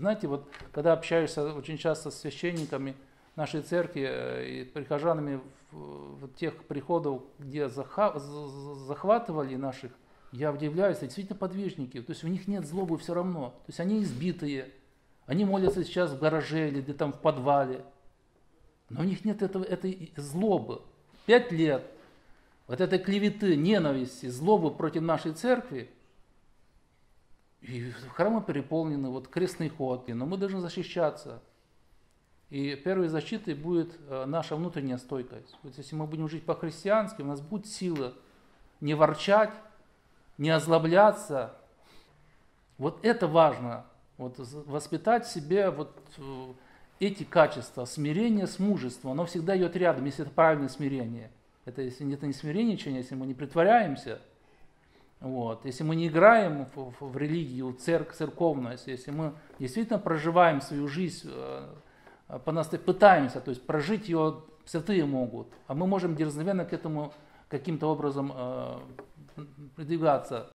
знаете, вот когда общаешься очень часто с священниками нашей церкви э, и прихожанами в, в тех приходов, где заха, захватывали наших, я удивляюсь, действительно подвижники. То есть у них нет злобы все равно. То есть они избитые, они молятся сейчас в гараже или где там в подвале. Но у них нет этого, этой злобы. Пять лет вот этой клеветы, ненависти, злобы против нашей церкви, и храмы переполнены, вот крестный ход, но мы должны защищаться. И первой защитой будет э, наша внутренняя стойкость. Вот если мы будем жить по-христиански, у нас будет сила не ворчать, не озлобляться. Вот это важно. Вот воспитать в себе вот э, эти качества, смирение с мужеством, оно всегда идет рядом, если это правильное смирение. Это если это не смиренничание, если мы не притворяемся, вот, если мы не играем в, в, в религию, церк, церковность, если мы действительно проживаем свою жизнь, э, пытаемся, то есть прожить ее святые могут, а мы можем дерзновенно к этому каким-то образом э, продвигаться.